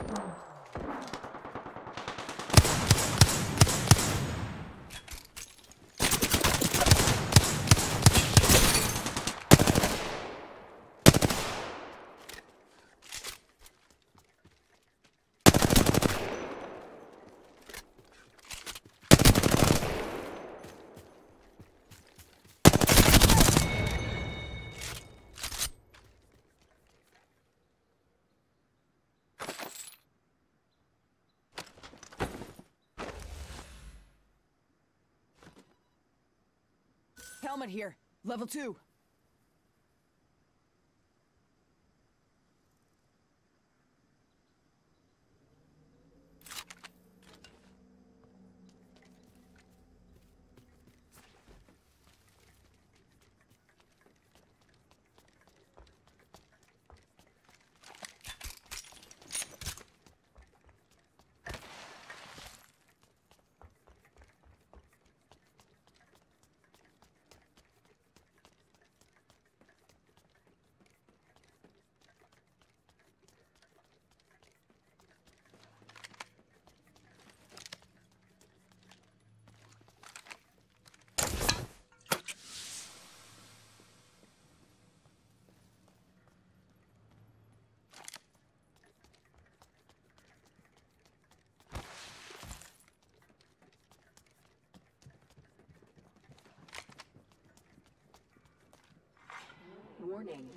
you helmet here. Level 2. Warning.